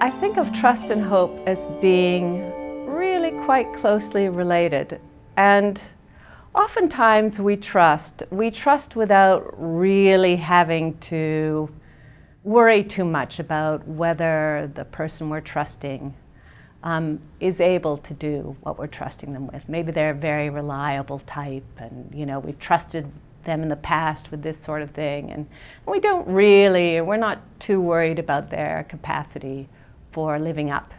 I think of trust and hope as being really quite closely related. And oftentimes we trust. We trust without really having to worry too much about whether the person we're trusting um, is able to do what we're trusting them with. Maybe they're a very reliable type, and you know we've trusted them in the past with this sort of thing, and we don't really, we're not too worried about their capacity for living up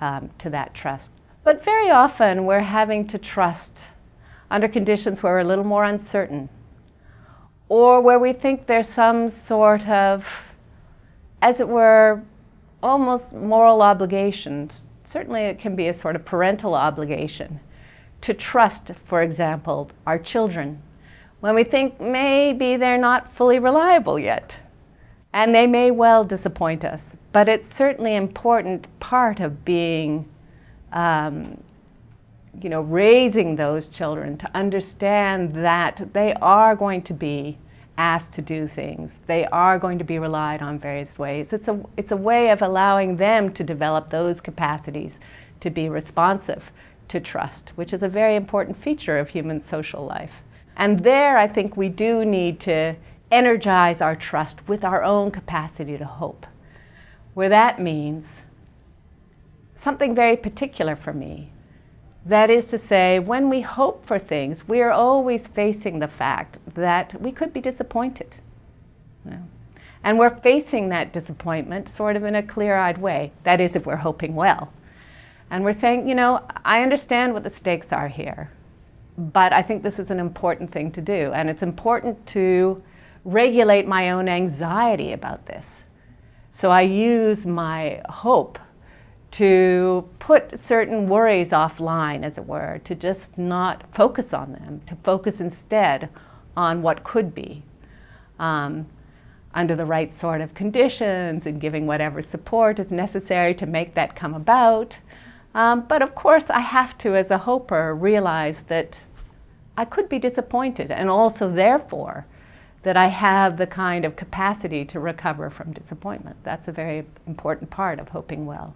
um, to that trust. But very often we're having to trust under conditions where we're a little more uncertain, or where we think there's some sort of, as it were, almost moral obligation. Certainly, it can be a sort of parental obligation to trust, for example, our children when we think maybe they're not fully reliable yet. And they may well disappoint us, but it's certainly an important part of being, um, you know, raising those children to understand that they are going to be asked to do things. They are going to be relied on various ways. It's a, it's a way of allowing them to develop those capacities to be responsive to trust, which is a very important feature of human social life. And there, I think we do need to energize our trust with our own capacity to hope, where that means something very particular for me. That is to say, when we hope for things, we are always facing the fact that we could be disappointed. And we're facing that disappointment sort of in a clear eyed way. That is, if we're hoping well. And we're saying, you know, I understand what the stakes are here but I think this is an important thing to do. And it's important to regulate my own anxiety about this. So I use my hope to put certain worries offline, as it were, to just not focus on them, to focus instead on what could be. Um, under the right sort of conditions and giving whatever support is necessary to make that come about. Um, but of course, I have to, as a hoper, realize that I could be disappointed, and also, therefore, that I have the kind of capacity to recover from disappointment. That's a very important part of hoping well.